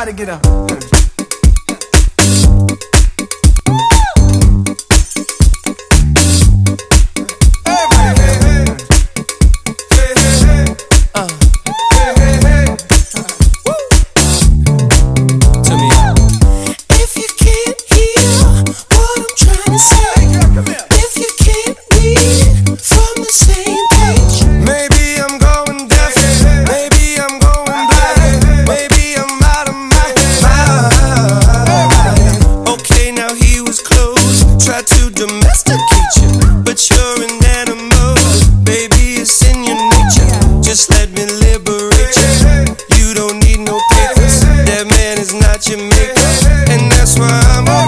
Everybody get up. try to domesticate you, but you're an animal. Baby, it's in your nature. Just let me liberate you. You don't need no papers. That man is not your maker, and that's why I'm.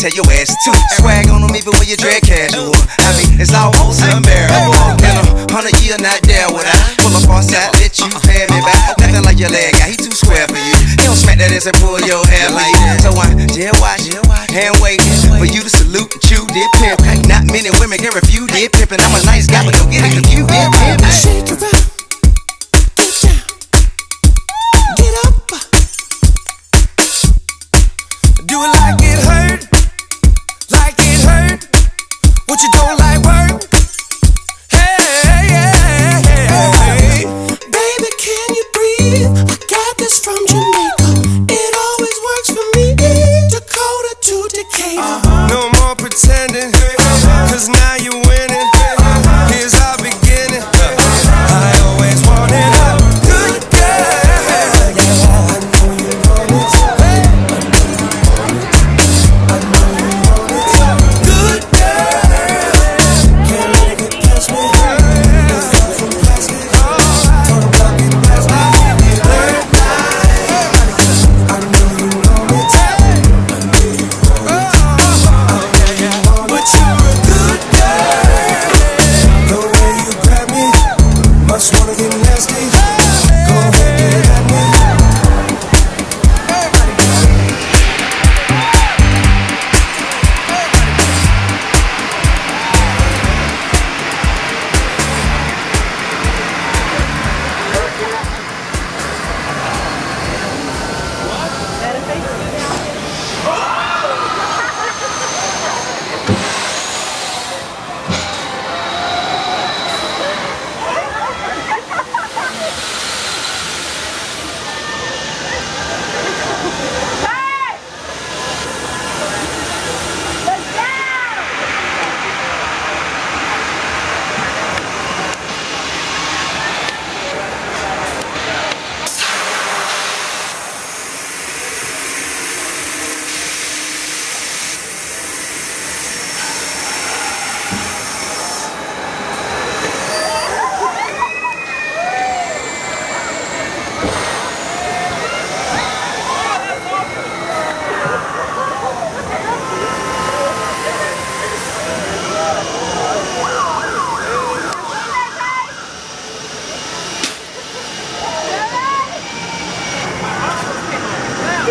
tell your ass to swag on them even when you drag casual. I mean, it's almost unbearable. In a hundred year, not there would I pull up on side, let you pay me back. Nothing like your leg guy, he too square for you. He don't smack that ass and pull your hair like that. So I jail watch, hand wait for you to salute and chew dip pimp. Not many women can refuse dip pimpin'. I'm a nice guy, but don't get it you don't like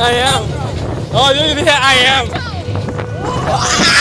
I am. Oh hear I am